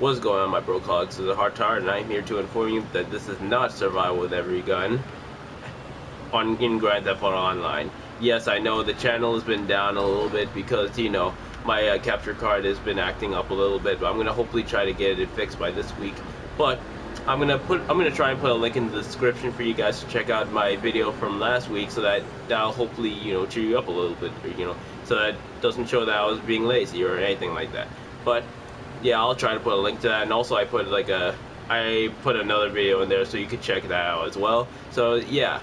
What's going on, my bro clogs? This is Hard Tar, and I'm here to inform you that this is not survival with every gun on in Grand Theft Auto Online. Yes, I know the channel has been down a little bit because you know my uh, capture card has been acting up a little bit, but I'm gonna hopefully try to get it fixed by this week. But I'm gonna put I'm gonna try and put a link in the description for you guys to check out my video from last week, so that that'll hopefully you know cheer you up a little bit, you know, so that doesn't show that I was being lazy or anything like that. But yeah, I'll try to put a link to that, and also I put like a I put another video in there so you can check that out as well. So yeah,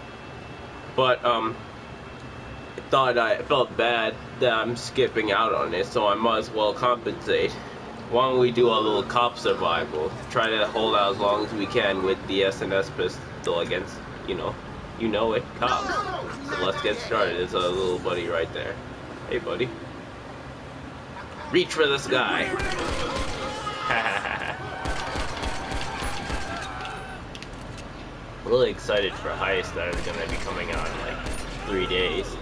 but um, I thought I felt bad that I'm skipping out on it, so I might as well compensate. Why don't we do a little cop survival? Try to hold out as long as we can with the SNS pistol against, you know, you know it, cops. So let's get started. There's a little buddy right there. Hey, buddy. Reach for this guy. really excited for Heist that is going to be coming out in like three days.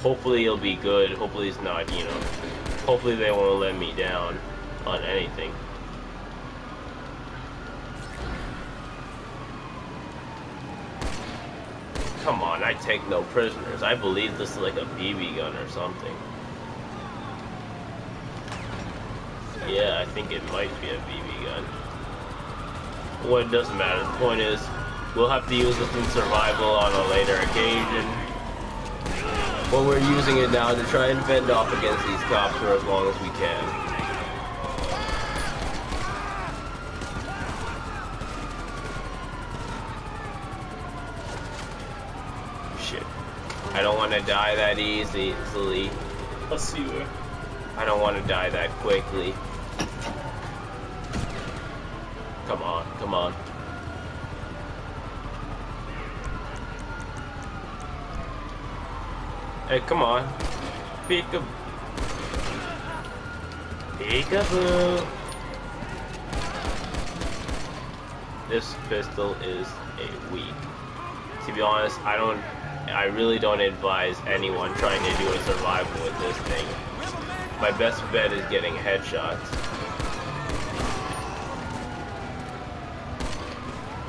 Hopefully it'll be good. Hopefully it's not, you know, hopefully they won't let me down on anything. Come on, I take no prisoners. I believe this is like a BB gun or something. Yeah, I think it might be a BB gun. Well, it doesn't matter. The point is, we'll have to use this in survival on a later occasion. But we're using it now to try and fend off against these cops for as long as we can. Shit. I don't want to die that easy, easily. Let's see where. I don't want to die that quickly. Come on, come on. Hey, come on. Peekaboo. Peekaboo. This pistol is a weak. To be honest, I don't, I really don't advise anyone trying to do a survival with this thing. My best bet is getting headshots.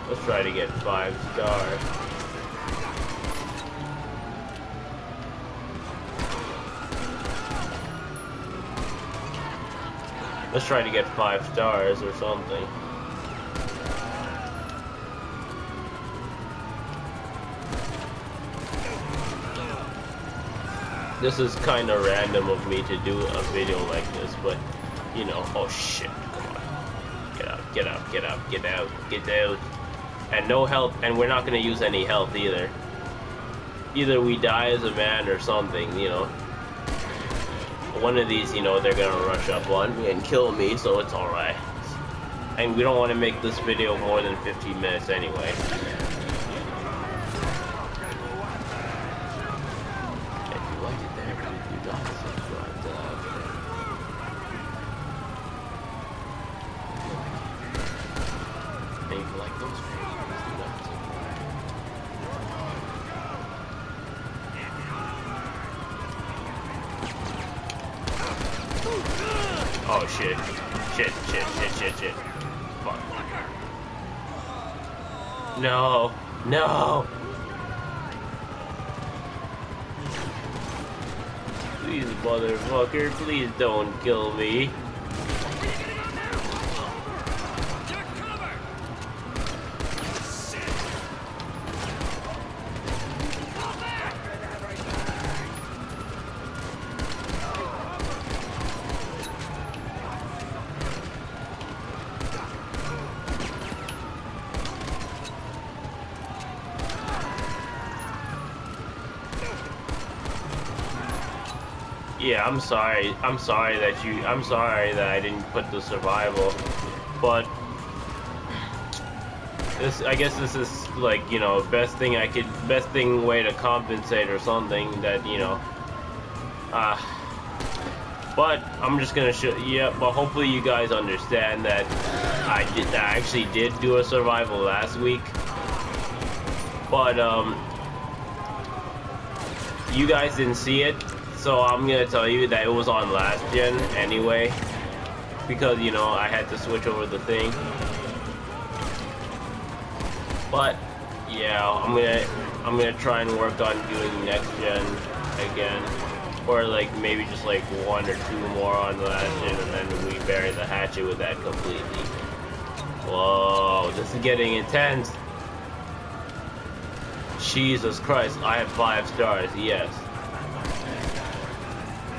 Let's try to get five stars. Let's try to get five stars or something. This is kind of random of me to do a video like this, but, you know, oh shit, come on. Get out, get out, get out, get out, get out. And no health, and we're not going to use any health either. Either we die as a man or something, you know. One of these, you know, they're going to rush up on me and kill me, so it's alright. And we don't want to make this video more than 15 minutes anyway. Oh shit. Shit, shit, shit, shit, shit. Fuck. No. No. Please, motherfucker, please don't kill me. Yeah, I'm sorry. I'm sorry that you. I'm sorry that I didn't put the survival, but this. I guess this is like you know best thing I could, best thing way to compensate or something that you know. Uh, but I'm just gonna show. Yeah, but hopefully you guys understand that I did. I actually did do a survival last week, but um, you guys didn't see it. So I'm gonna tell you that it was on last gen anyway. because you know I had to switch over the thing. But yeah, I'm gonna I'm gonna try and work on doing next gen again, or like maybe just like one or two more on last gen, and then we bury the hatchet with that completely. Whoa, this is getting intense. Jesus Christ, I have five stars, yes.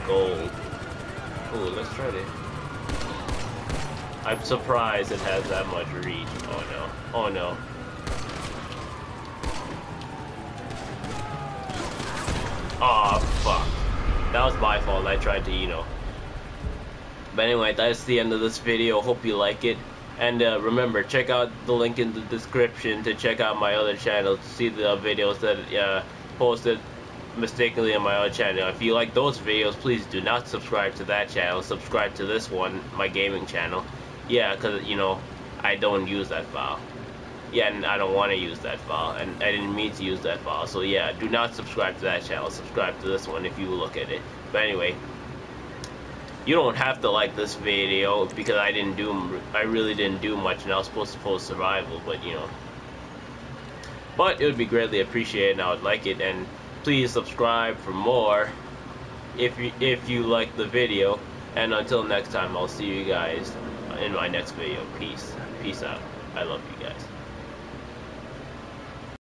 Gold. Ooh, let's try it. I'm surprised it has that much reach. Oh no. Oh no. Aw, oh, fuck. That was my fault. I tried to, you know. But anyway, that's the end of this video. Hope you like it. And uh, remember, check out the link in the description to check out my other channel to see the videos that uh, posted mistakenly on my other channel. If you like those videos, please do not subscribe to that channel. Subscribe to this one, my gaming channel. Yeah, because, you know, I don't use that file. Yeah, and I don't want to use that file, and I didn't mean to use that file. So yeah, do not subscribe to that channel. Subscribe to this one if you look at it. But anyway, you don't have to like this video because I didn't do, I really didn't do much, and I was supposed to post survival, but you know. But it would be greatly appreciated, and I would like it, and please subscribe for more if you, if you like the video. And until next time, I'll see you guys in my next video. Peace. Peace out. I love you guys.